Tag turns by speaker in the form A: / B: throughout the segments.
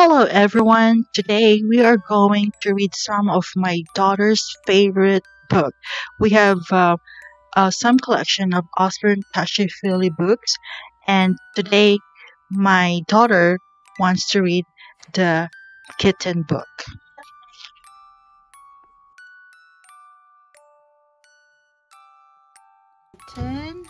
A: Hello everyone. Today we are going to read some of my daughter's favorite book. We have uh, uh, some collection of Usborne touchy-feely books and today my daughter wants to read the kitten book. Kitten.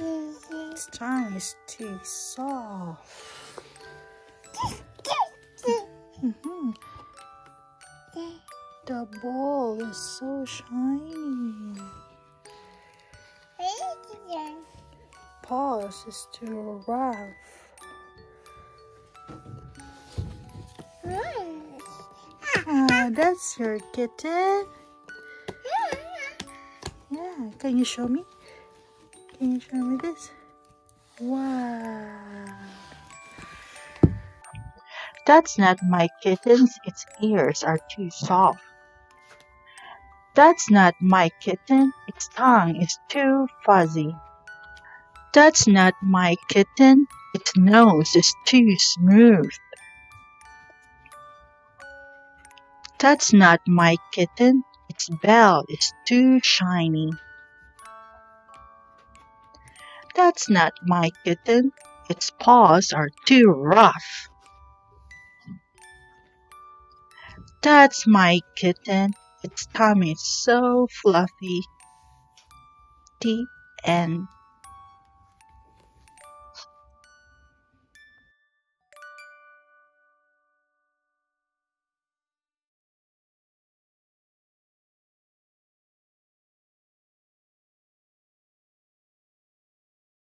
A: Its tongue is too soft. Mhm. The ball is so shiny. Paws is too rough. Ah, that's your kitten. Yeah, can you show me? Can you show me this? Wow. That's not my kitten's, its ears are too soft. That's not my kitten, its tongue is too fuzzy. That's not my kitten, its nose is too smooth. That's not my kitten, its bell is too shiny. That's not my kitten, its paws are too rough. That's my kitten, its tummy is so fluffy. The end.